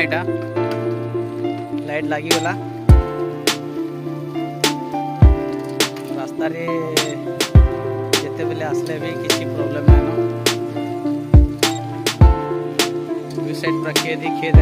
ଏଇଟା ଲାଇଟ୍ ଲାଗିଗଲା ରାସ୍ତାରେ ଯେତେବେଳେ ଆସିଲେ ବି କିଛି ପ୍ରୋବ୍ଲେମ୍ ନାଇଁନ ଦୁଇ ସାଇଡ୍ ପୁରା ଖେଦ ହିଁ ଖେଦ